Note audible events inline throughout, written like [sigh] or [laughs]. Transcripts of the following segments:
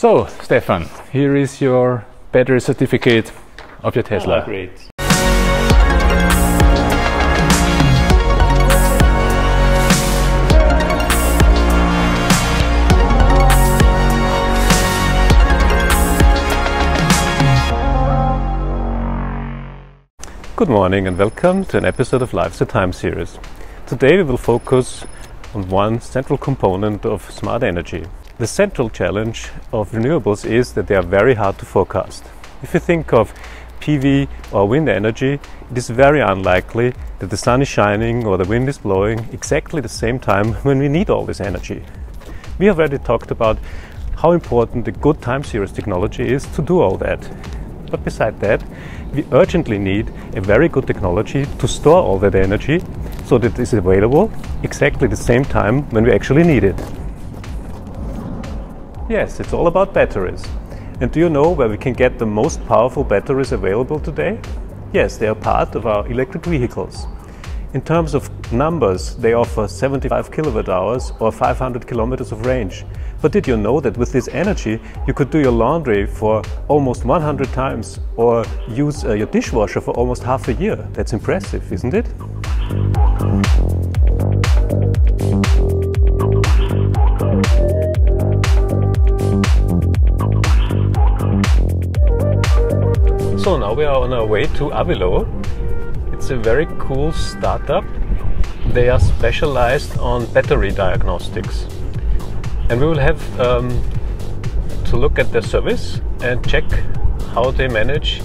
So, Stefan, here is your battery certificate of your Tesla. Oh, great. Good morning and welcome to an episode of Life's a Time series. Today we will focus on one central component of smart energy. The central challenge of renewables is that they are very hard to forecast. If you think of PV or wind energy, it is very unlikely that the sun is shining or the wind is blowing exactly the same time when we need all this energy. We have already talked about how important the good time series technology is to do all that. But beside that, we urgently need a very good technology to store all that energy so that it is available exactly the same time when we actually need it. Yes, it's all about batteries. And do you know where we can get the most powerful batteries available today? Yes, they are part of our electric vehicles. In terms of numbers, they offer 75 kilowatt hours or 500 kilometers of range. But did you know that with this energy you could do your laundry for almost 100 times or use uh, your dishwasher for almost half a year? That's impressive, isn't it? So now we are on our way to Aviloo. It's a very cool startup. They are specialized on battery diagnostics. And we will have um, to look at their service and check how they manage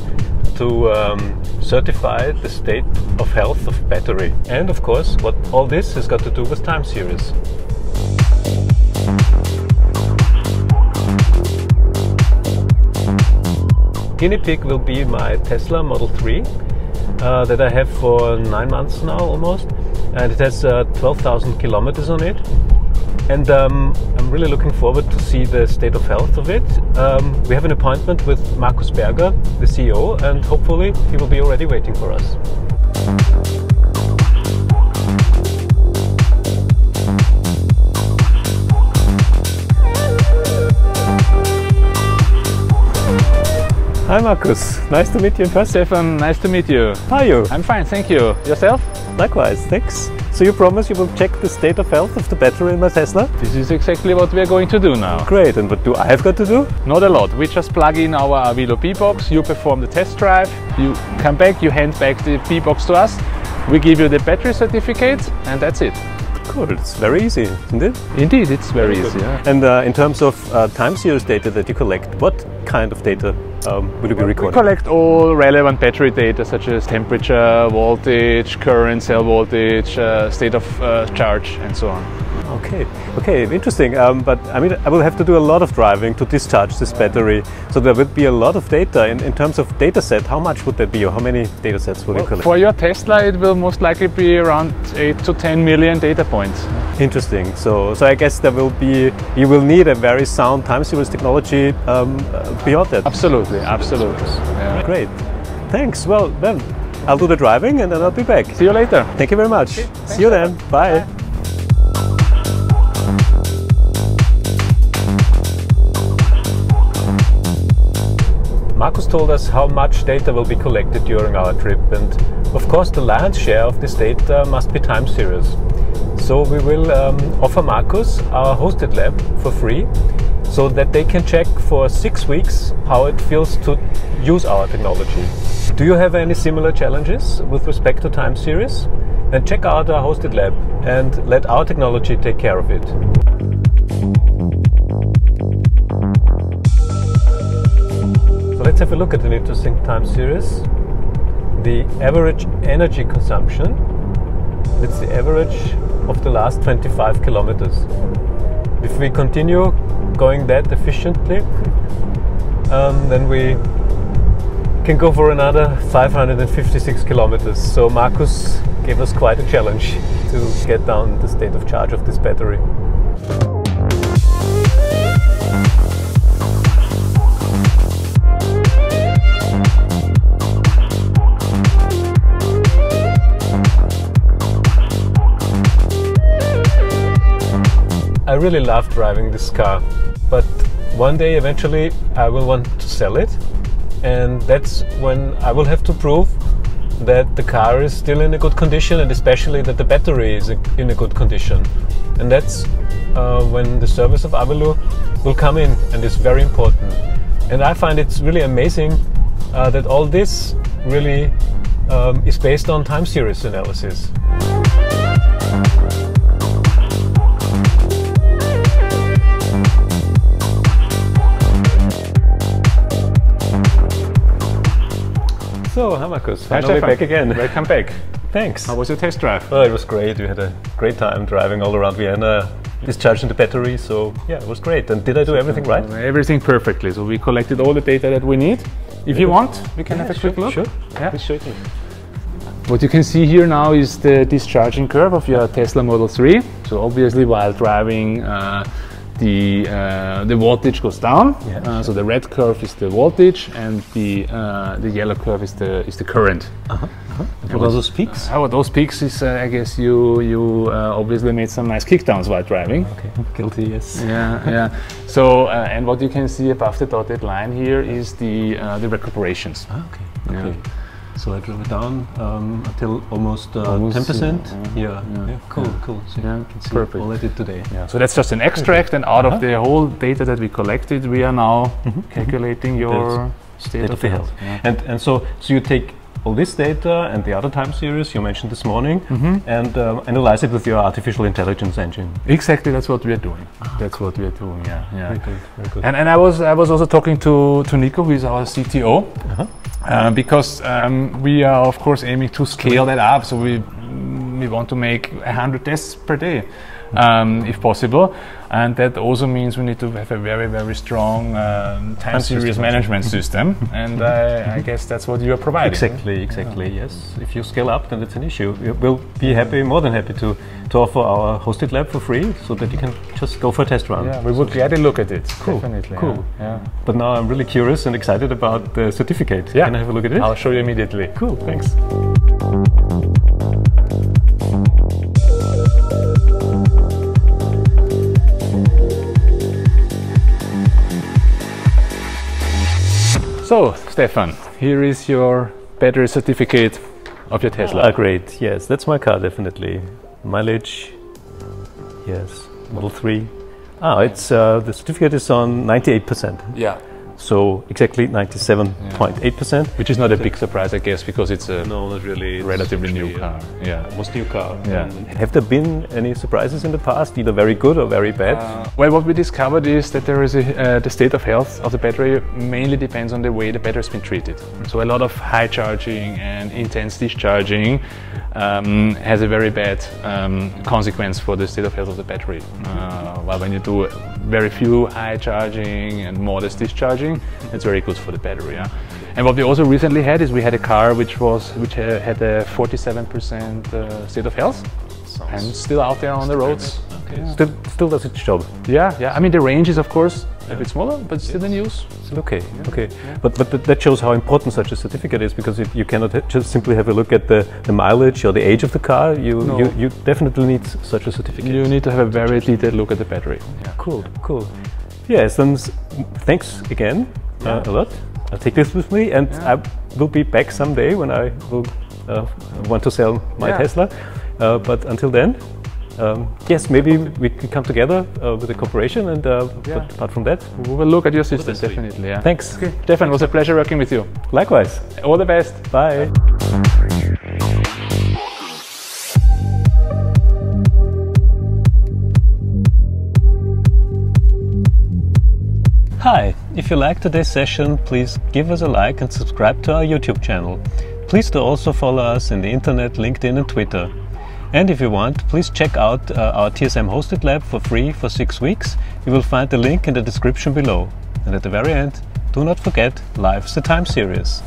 to um, certify the state of health of battery. And of course, what all this has got to do with time series. Guinea pig will be my Tesla Model 3 uh, that I have for nine months now almost, and it has uh, 12,000 kilometers on it. And um, I'm really looking forward to see the state of health of it. Um, we have an appointment with Markus Berger, the CEO, and hopefully he will be already waiting for us. Hi Markus, nice to meet you in person. Stefan, nice to meet you. How are you? I'm fine, thank you. Yourself? Likewise, thanks. So you promise you will check the state of health of the battery in my Tesla? This is exactly what we are going to do now. Great, and what do I have got to do? Not a lot. We just plug in our Aviloo P-Box, you perform the test drive, you come back, you hand back the P-Box to us, we give you the battery certificate, and that's it. Cool, it's very easy, isn't it? Indeed, it's very easy. Yeah. And uh, in terms of uh, time series data that you collect, what kind of data um, will you be We collect all relevant battery data such as temperature, voltage, current, cell voltage, uh, state of uh, charge, and so on. Okay, okay, interesting. Um, but I mean, I will have to do a lot of driving to discharge this battery. So there would be a lot of data. In, in terms of data set, how much would that be, or how many data sets will you collect? For your Tesla, it will most likely be around 8 to 10 million data points. Interesting. So, so I guess there will be, you will need a very sound time series technology um, uh, beyond that. Absolutely, absolutely. Yeah. Great. Thanks. Well, then I'll do the driving and then I'll be back. See you later. Thank you very much. See you then. Bye. Markus told us how much data will be collected during our trip, and of course, the lion's share of this data must be time series. So, we will um, offer Markus our hosted lab for free so that they can check for six weeks how it feels to use our technology. Do you have any similar challenges with respect to time series? Then check out our hosted lab and let our technology take care of it. So let's have a look at an interesting time series. The average energy consumption. It's the average of the last 25 kilometers. If we continue going that efficiently, um, then we can go for another 556 kilometers. So Markus gave us quite a challenge to get down the state of charge of this battery. Really love driving this car, but one day eventually I will want to sell it, and that's when I will have to prove that the car is still in a good condition and especially that the battery is in a good condition. And that's uh, when the service of Aviloo will come in and is very important. And I find it's really amazing uh, that all this really um, is based on time series analysis. So, hi Markus, finally back again. Welcome back. Thanks. How was your test drive? Well, it was great. We had a great time driving all around Vienna, discharging the battery. So, yeah, it was great. And did I do everything right? Everything perfectly. So, we collected all the data that we need. If you want, we can Yeah, have a sure, quick look. Sure. Yeah. Please show it me. What you can see here now is the discharging curve of your Tesla Model 3. So obviously while driving uh, the, uh, the voltage goes down. Yeah, Uh, so the red curve is the voltage and the, uh, the yellow curve is the, is the current. What are those peaks? How are those peaks is uh, I guess you, you uh, obviously made some nice kickdowns while driving. Okay, [laughs] guilty, yes. Yeah, yeah. So uh, and what you can see above the dotted line here is the, uh, the recuperations. Ah, okay. Yeah. Okay. So I drove it down um, until almost uh, Almost, 10%. yeah, Yeah. yeah, yeah. Cool, yeah. cool. So Yeah, you can see perfect. all I did today. Yeah, so that's just an extract, and out Uh-huh. of the whole data that we collected, we are now calculating your state, State of the health. Yeah. And and so so you take all this data and the other time series you mentioned this morning and um, analyze it with your artificial intelligence engine. Exactly, that's what we are doing. That's what we are doing. Yeah, yeah. Very good, very good. And, and I was I was also talking to to Nico, who is our CTO, Uh-huh. Uh, because um, we are of course aiming to scale that up. So we we want to make hundred tests per day, um, if possible, and that also means we need to have a very very strong um, time series management system. [laughs] And I, I guess that's what you are providing. Exactly, exactly. Yes. If you scale up, then it's an issue. We- We'll be happy, more than happy to, to offer our hosted lab for free, so that you can just go for a test run. Yeah, we would gladly look at it. Cool, Definitely. cool. Yeah. yeah. But now I'm really curious and excited about the certificate. Yeah. Can I have a look at it? I'll show you immediately. Cool. Thanks. So, Stefan, here is your battery certificate of your Tesla. Ah, great. Yes, that's my car, definitely. Mileage. Yes. Model 3. Ah, it's uh, the certificate is on 98%. yeah. So exactly 97.8%. Which is not a big surprise, I guess, because it's a No, not really. It's relatively new actually, car. uh, Yeah. most new car. Yeah. Um, have there been any surprises in the past, either very good or very bad? Uh, well, what we discovered is that there is a, uh, the state of health of the battery mainly depends on the way the battery has been treated. So a lot of high charging and intense discharging um, has a very bad um, consequence for the state of health of the battery. Uh, while when you do very few high charging and modest discharging, it's very good for the battery. Yeah? And what we also recently had is we had a car which was which had a 47% uh, state of health and still out there on the roads. Okay. Still, still does its job. Yeah, yeah. I mean, the range is of course a bit smaller, but still in use. Still okay. Okay. But but th- that shows how important such a certificate is because if you cannot ha- just simply have a look at the, the mileage or the age of the car. You, No. you you definitely need such a certificate. You need to have a very detailed look at the battery. Yeah. Cool, cool. Yes, then thanks again uh, a lot. I'll take this with me, and Yeah. I will be back someday when I will uh, want to sell my Yeah. Tesla. Uh, but until then, um, yes, maybe we can come together uh, with a cooperation. And uh, Yeah. but apart from that, We will look at your system that's definitely. Yeah. thanks. Okay, Stefan, it was a pleasure working with you. Likewise. All the best. Bye. Hi, if you liked today's session, please give us a like and subscribe to our YouTube channel. Please do also follow us in the internet, LinkedIn, and Twitter. And if you want, please check out uh, our TSM hosted lab for free for six weeks. You will find the link in the description below. And at the very end, do not forget Life's a Time series.